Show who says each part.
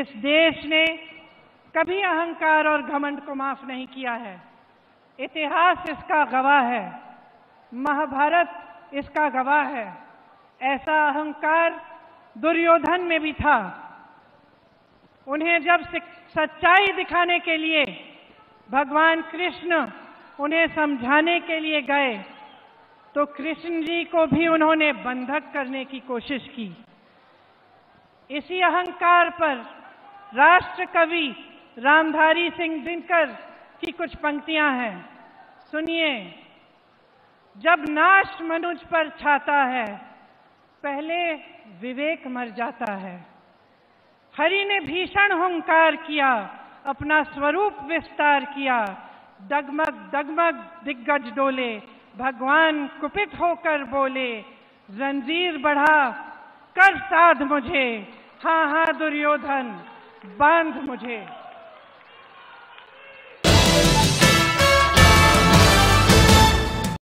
Speaker 1: इस देश ने कभी अहंकार और घमंड को माफ़ नहीं किया है। इतिहास इसका गवाह है। महाभारत इसका गवाह है। ऐसा अहंकार दुर्योधन में भी था। उन्हें जब सच्चाई दिखाने के लिए, भगवान कृष्ण उन्हें समझाने के लिए गए तो कृष्ण जी को भी उन्होंने बंधक करने की कोशिश की। इसी अहंकार पर राष्ट्र कवि रामधारी सिंह दिनकर की कुछ पंक्तियाँ हैं। सुनिए। जब नाश मनुज पर छाता है, पहले विवेक मर जाता है। हरि ने भीषण हुंकार किया, अपना स्वरूप विस्तार किया। डगमग डगमग, दिग्गज डोले, भगवान कुपित होकर बोले जंजीर बढ़ा, कर साध मुझे। हाँ हाँ दुर्योधन। बाँध मुझे।